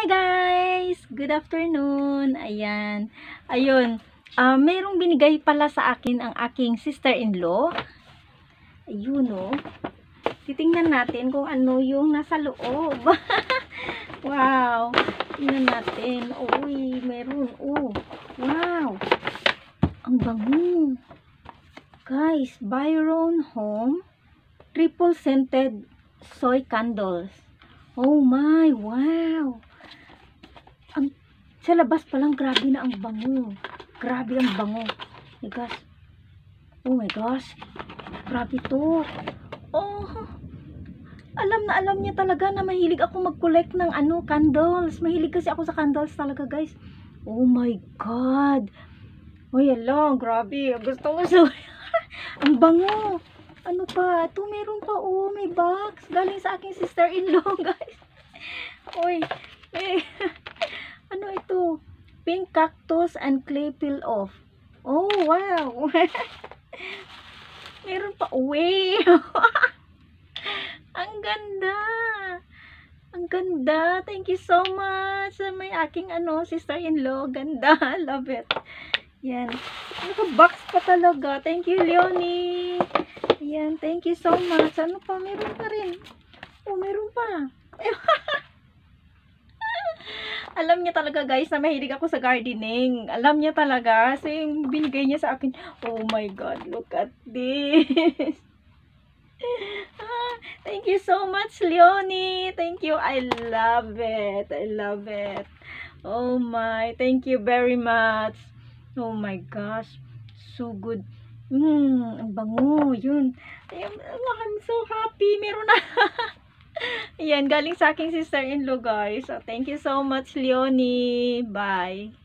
Hi guys! Good afternoon. Ayan. Ayun. Ah, merong binigay pala sa akin ang aking sister-in-law. Ayun oh. Titingnan natin kung ano yung nasa loob. wow. Tingnan natin. Uy, meron. Oh. Wow. Ang bango. Guys, Byron Home triple scented soy candles. Oh my, wow. Ang sa labas pa lang grabe na ang bango. Grabe ang bango. My gosh. Oh my gosh. Grabe to. Oh. Alam na alam niya talaga na mahilig ako mag-collect ng ano, candles. Mahilig kasi ako sa candles talaga, guys. Oh my god. Oh, hello, grabe. Gusto ko sa ang bango. Ano pa? Ito meron pa oh, may box. Galing sa aking sister-in-law, guys. Oy. Pink cactus and clay peel off. Oh, wow. meron pa. Uy. ang ganda. Ang ganda. Thank you so much sa may aking ano, sister-in-law. Ganda. Love it. Yan. Naka-box pa talaga. Thank you, Leonie. Yan. Thank you so much. Ano pa? Meron pa rin. Oh, meron pa. Alam niya talaga guys na mahilig ako sa gardening. Alam niya talaga. Kasi yung binigay niya sa akin. Oh my God. Look at this. Ah, Thank you so much, Leonie. Thank you. I love it. I love it. Oh my. Thank you very much. Oh my gosh. So good. Mm, ang bango. Yun. Ayun, I'm so happy. Meron na. Ayan, galing sa aking sister-in-law, guys. So, thank you so much, Leonie. Bye.